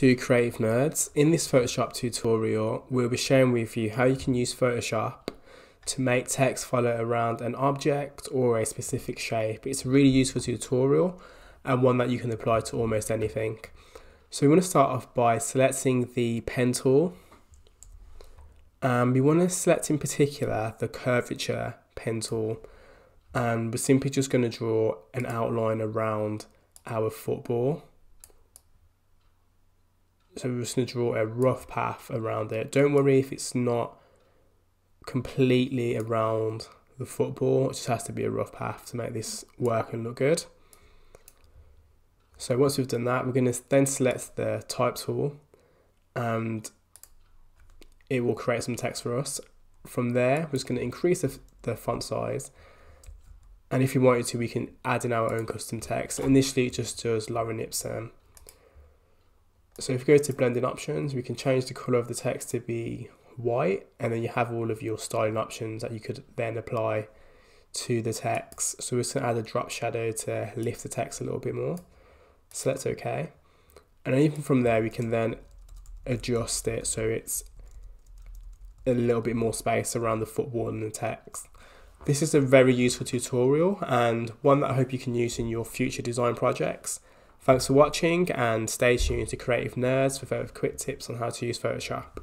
to Creative Nerds. In this Photoshop tutorial, we'll be sharing with you how you can use Photoshop to make text follow around an object or a specific shape. It's a really useful tutorial and one that you can apply to almost anything. So we want to start off by selecting the pen tool. and we want to select in particular the curvature pen tool and we're simply just going to draw an outline around our football. So we're just going to draw a rough path around it. Don't worry if it's not completely around the football. It just has to be a rough path to make this work and look good. So once we've done that, we're going to then select the type tool and it will create some text for us. From there, we're just going to increase the, the font size. And if you wanted to, we can add in our own custom text. Initially, it just does Lorem Ipsum. So if we go to blending options, we can change the color of the text to be white and then you have all of your styling options that you could then apply to the text. So we're just going to add a drop shadow to lift the text a little bit more. Select OK. And even from there, we can then adjust it so it's a little bit more space around the football and the text. This is a very useful tutorial and one that I hope you can use in your future design projects. Thanks for watching and stay tuned to Creative Nerds for further quick tips on how to use Photoshop.